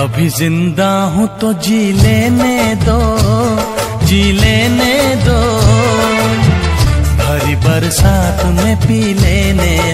अभी ज़िंदा हूँ तो जी लेने दो, जी लेने दो। भरी बरसात में पी लेने दो